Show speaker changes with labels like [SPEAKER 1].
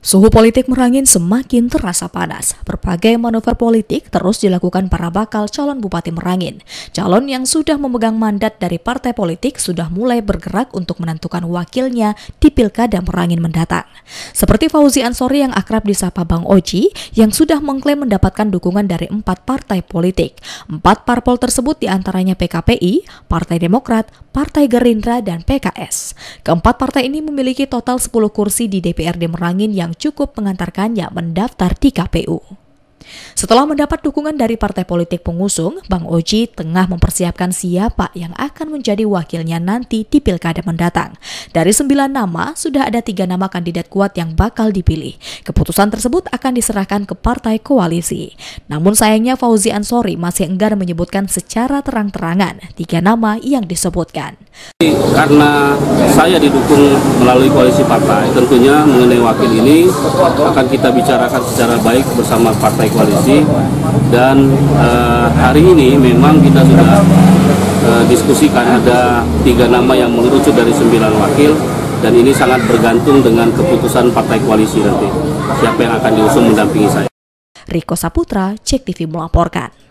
[SPEAKER 1] Suhu politik Merangin semakin terasa panas. Berbagai manuver politik terus dilakukan para bakal calon Bupati Merangin. Calon yang sudah memegang mandat dari partai politik sudah mulai bergerak untuk menentukan wakilnya di Pilkada Merangin mendatang. Seperti Fauzi Ansori yang akrab disapa Bang Oji, yang sudah mengklaim mendapatkan dukungan dari empat partai politik. Empat parpol tersebut di antaranya PKPI, Partai Demokrat, Partai Gerindra, dan PKS. Keempat partai ini memiliki total 10 kursi di DPRD Merangin yang yang cukup mengantarkannya mendaftar di KPU. Setelah mendapat dukungan dari partai politik pengusung, Bang Oji tengah mempersiapkan siapa yang akan menjadi wakilnya nanti di pilkada mendatang. Dari sembilan nama, sudah ada tiga nama kandidat kuat yang bakal dipilih. Keputusan tersebut akan diserahkan ke partai koalisi. Namun sayangnya Fauzi Ansori masih enggan menyebutkan secara terang-terangan tiga nama yang disebutkan.
[SPEAKER 2] Karena saya didukung melalui koalisi partai, tentunya mengenai wakil ini akan kita bicarakan secara baik bersama partai koalisi dan uh, hari ini memang kita sudah uh, diskusikan ada tiga nama yang mengerucut dari sembilan wakil dan ini sangat bergantung dengan keputusan partai koalisi nanti siapa yang akan diusung mendampingi saya.
[SPEAKER 1] Riko Saputra, Cek TV melaporkan.